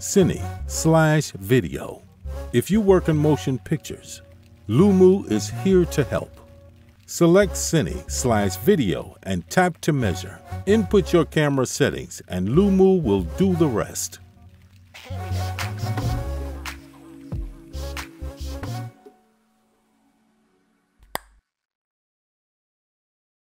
Cine slash video. If you work in motion pictures, Lumu is here to help. Select Cine slash video and tap to measure. Input your camera settings and Lumu will do the rest.